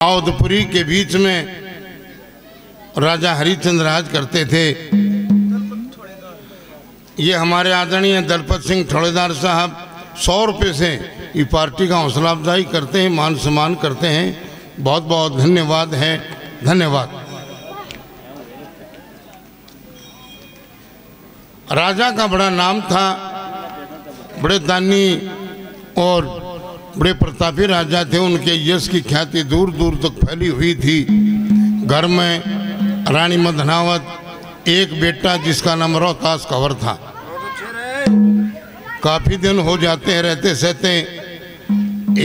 अवधपुरी के बीच में राजा हरिचंद्र राज करते थे। ये हमारे आदरणीय दलपत सिंह ठोड़ेदार साहब सौ रुपये से ये पार्टी का हौसला अफजाई करते हैं, मान सम्मान करते हैं। बहुत बहुत धन्यवाद है। धन्यवाद। राजा का बड़ा नाम था, बड़े दानी और बड़े प्रतापी राजा थे, उनके यश की ख्याति दूर दूर तक फैली हुई थी। घर में रानी मधनावत, एक बेटा जिसका नाम रोहतास कंवर था। काफ़ी दिन हो जाते हैं, रहते सहते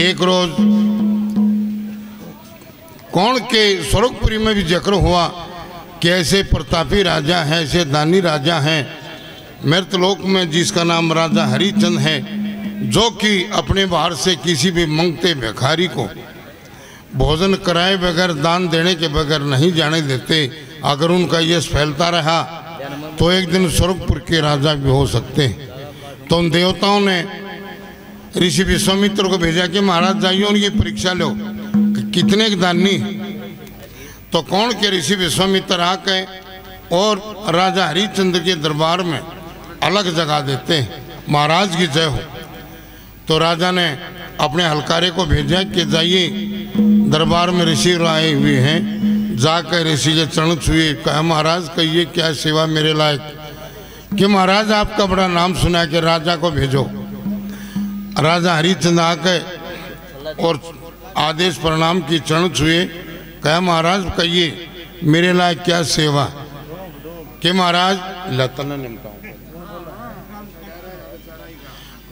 एक रोज कौन के स्वरूपपुरी में भी ज़िक्र हुआ कि ऐसे प्रतापी राजा हैं, ऐसे दानी राजा हैं। मृतलोक में जिसका नाम राजा हरिचंद है जो कि अपने बाहर से किसी भी मंगते भिखारी को भोजन कराए बगैर, दान देने के बगैर नहीं जाने देते। अगर उनका यश फैलता रहा तो एक दिन स्वरूपपुर के राजा भी हो सकते हैं। तो उन देवताओं ने ऋषि विश्वामित्र को भेजा कि, महाराज, जाइए उनकी परीक्षा लो कि कितने दानी तो कौन के? ऋषि विश्वामित्र आके और राजा हरिचंद्र के दरबार में अलग जगह देते हैं। महाराज की जय हो। तो राजा ने अपने हलकारे को भेजा कि जाइए, दरबार में ऋषि आए हुए हैं। जाकर ऋषि के चरण छुए, कहा, महाराज, कहिए, क्या सेवा मेरे लायक? कि, महाराज आपका बड़ा नाम सुना कि राजा को भेजो। राजा हरिचंद आके और आदेश प्रणाम की, चरण छुए, कहा, महाराज, कहिए, मेरे लायक क्या सेवा? कि, महाराज लतन निमका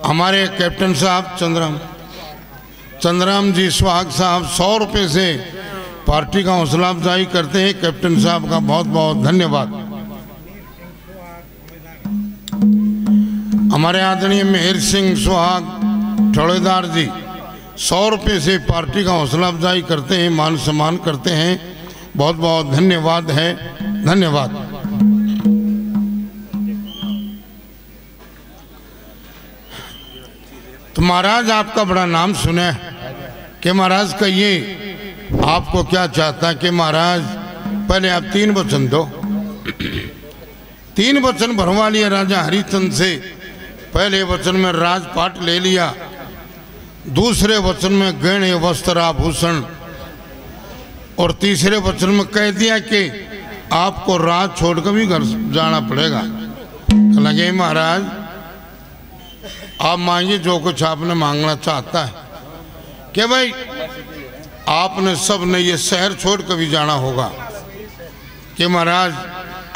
हमारे कैप्टन साहब चंद्राम चंद्राम जी सुहाग साहब सौ रुपये से पार्टी का हौसला अफजाई करते हैं। कैप्टन साहब का बहुत बहुत धन्यवाद। हमारे आदरणीय मेहर सिंह सुहाग ठोड़ेदार जी सौ रुपये से पार्टी का हौसला अफजाई करते हैं, मान सम्मान करते हैं। बहुत बहुत धन्यवाद है। धन्यवाद। तो महाराज, आपका बड़ा नाम सुने कि महाराज, कहिए, आपको क्या चाहता है कि महाराज, पहले आप तीन वचन दो। तीन वचन भरवा लिया राजा हरिचंद से। पहले वचन में राजपाट ले लिया। दूसरे वचन में गहने वस्त्र, आभूषण। और तीसरे वचन में कह दिया कि आपको राज छोड़कर भी घर जाना पड़ेगा। लगे महाराज आप मांगिए जो कुछ आपने मांगना चाहता है। कि भाई, आपने सबने ये शहर छोड़ कभी जाना होगा। कि महाराज,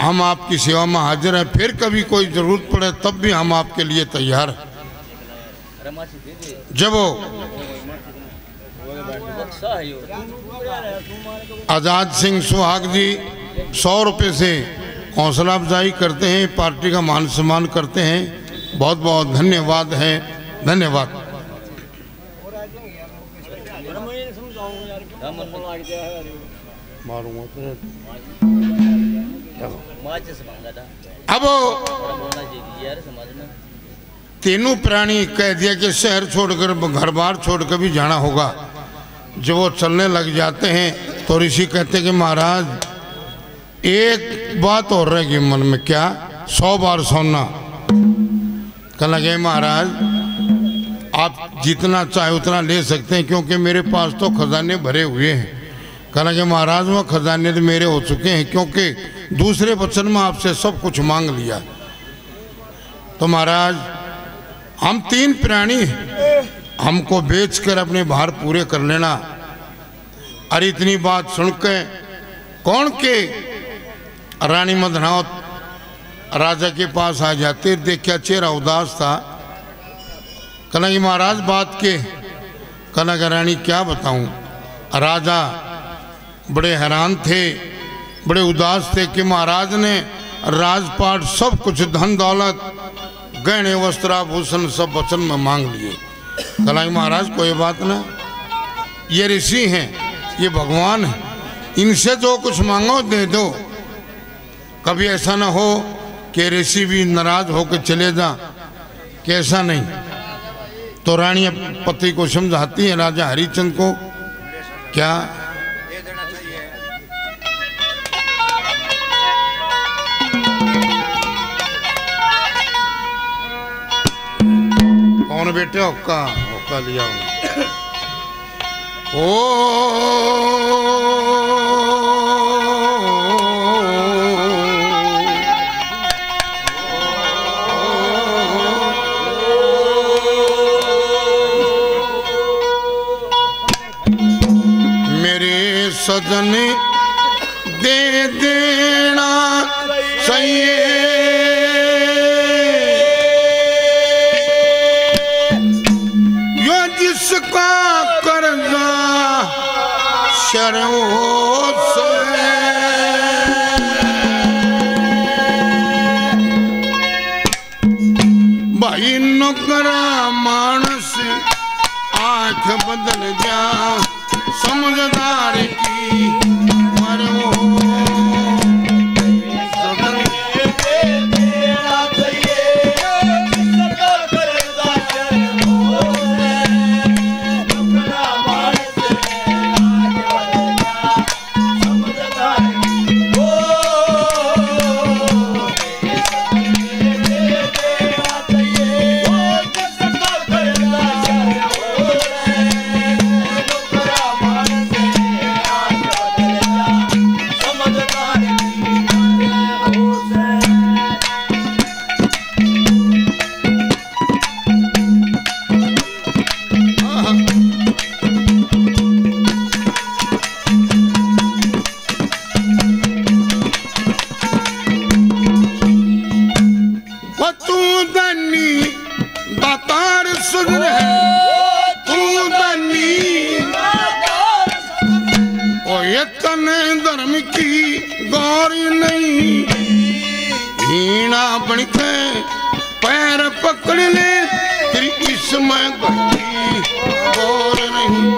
हम आपकी सेवा में हाजिर हैं, फिर कभी कोई ज़रूरत पड़े, तब भी हम आपके लिए तैयार जब वो आज़ाद सिंह सुहाग जी सौ रुपये से हौसला अफजाई करते हैं, पार्टी का मान सम्मान करते हैं बहुत बहुत धन्यवाद है। धन्यवाद। अब तीनों प्राणी कह दिया कि शहर छोड़कर, घर बार छोड़कर भी जाना होगा। जब वो चलने लग जाते हैं तो ऋषि कहते कि महाराज, एक बात और रहेगी मन में, क्या? सौ बार सोना। कह लगे, महाराज, आप जितना चाहे उतना ले सकते हैं, क्योंकि मेरे पास तो खजाने भरे हुए हैं। कह लगे, महाराज वो खजाने तो मेरे हो चुके हैं, क्योंकि दूसरे वचन में आपसे सब कुछ मांग लिया। तो महाराज, हम तीन प्राणी हमको बेचकर अपने भार पूरे कर लेना। अरे, इतनी बात सुन के कौन के रानी मधनावत राजा के पास आ जाते, देख देखा चेहरा उदास था। कहना कि महाराज, बात के। कहना कि रानी, क्या बताऊँ? राजा बड़े हैरान थे, बड़े उदास थे कि महाराज ने राजपाट सब कुछ, धन दौलत, गहने वस्त्राभूषण सब वचन में मांग लिए। कहना कि महाराज, कोई बात ना। ये ऋषि हैं, ये भगवान है। इनसे जो कुछ मांगो, दे दो। कभी ऐसा ना हो कि ऋषि भी नाराज़ होकर चले जा, कैसा नहीं? तो रानी पति को समझाती है, राजा हरिचंद को, क्या? कौन बेटे? होका होका लिया ओ यो जिसका कर्जा शर्मों भाई नौकरा मानस आँख बदल जा समझदार की हीना पैर पकड़ ले तेरी इसमें गई और नहीं।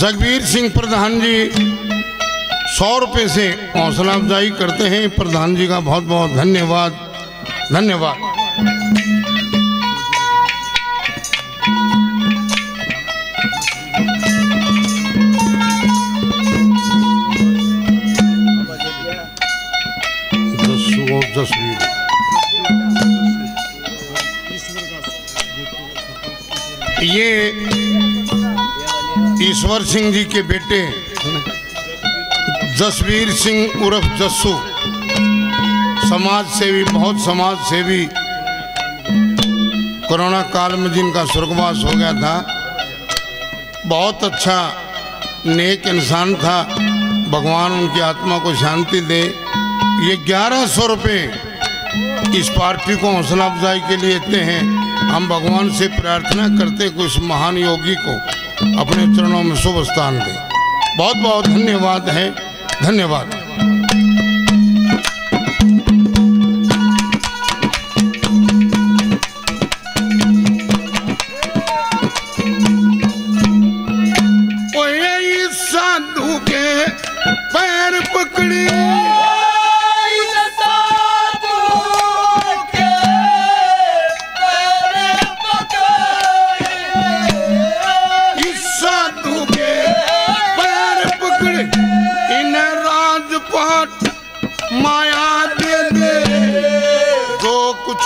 जगबीर सिंह प्रधान जी, सौ रुपये से हौसला अफजाई करते हैं। प्रधान जी का बहुत बहुत धन्यवाद। धन्यवाद ये ईश्वर सिंह जी के बेटे, जसवीर सिंह उर्फ़ जस्सू। समाज सेवी बहुत समाज सेवी कोरोना काल में जिनका स्वर्गवास हो गया था, बहुत अच्छा नेक इंसान था। भगवान उनकी आत्मा को शांति दे। ये ग्यारह सौ रुपये इस पार्टी को हौसला अफजाई के लिए देते हैं। हम भगवान से प्रार्थना करते कि उस महान योगी को अपने चरणों में शुभ स्थान दें। बहुत बहुत धन्यवाद है। धन्यवाद।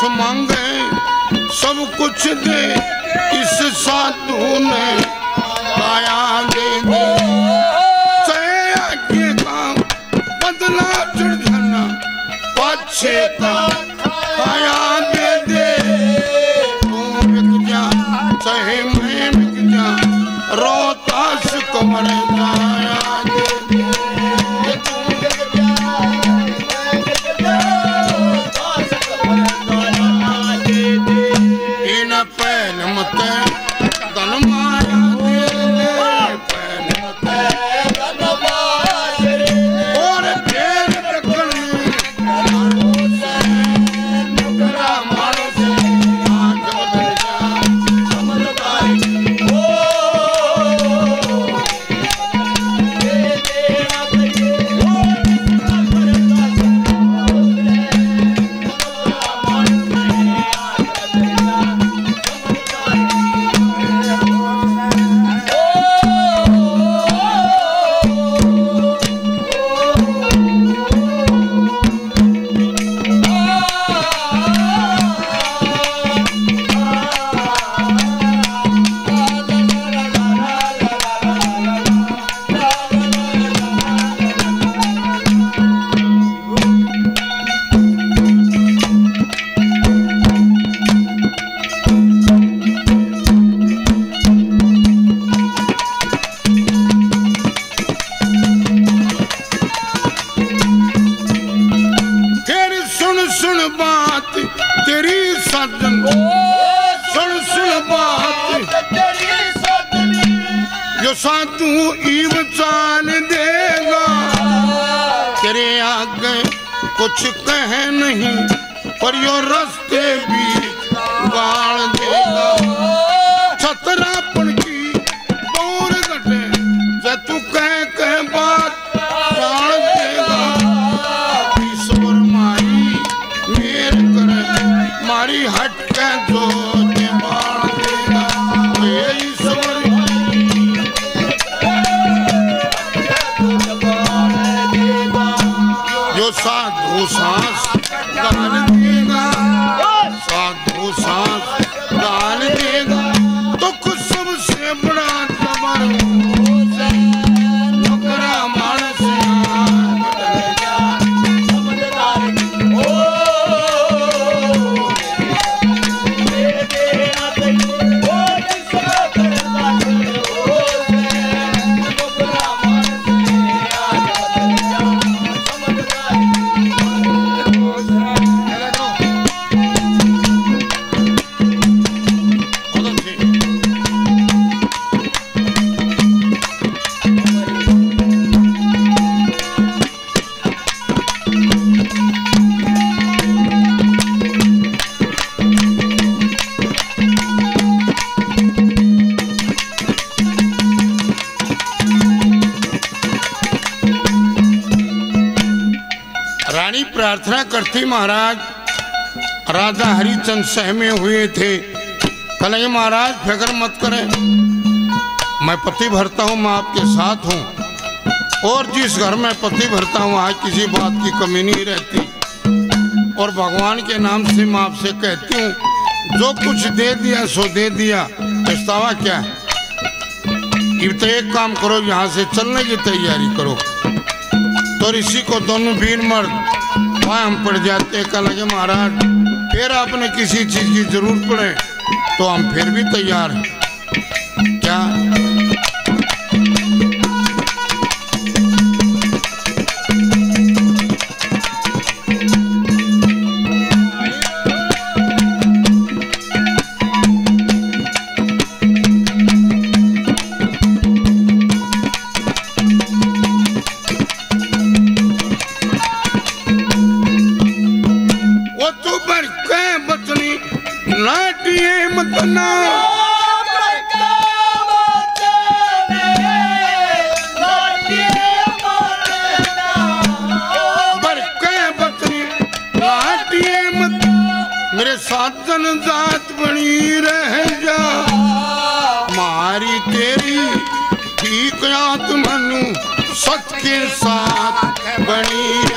कुछ मांगे, सब कुछ दे इस साधु ने माया दे दे चाहे आगे का बदला चढ़ना पाछे का दे दे मैं कमर कुछ कह नहीं पर यो रस्ते भी गाड़ देगा। साधु रानी प्रार्थना करती महाराज। राजा हरिचंद सहमे हुए थे। कहेंगे महाराज, फ़िक्र मत करें। मैं पति भरता हूँ, मैं आपके साथ हूँ। और जिस घर में पति भरता हूँ, वहाँ किसी बात की कमी नहीं रहती। और भगवान के नाम से मैं आपसे कहती हूँ, जो कुछ दे दिया, सो दे दिया। पछतावा क्या है? तो एक काम करो, यहाँ से चलने की तैयारी करो। तो ऋषि को दोनों वीर मर्द वहाँ हम पड़ जाते हैं कह लगे महाराज, फिर आपने किसी चीज़ की ज़रूरत पड़े तो हम फिर भी तैयार हैं। பணி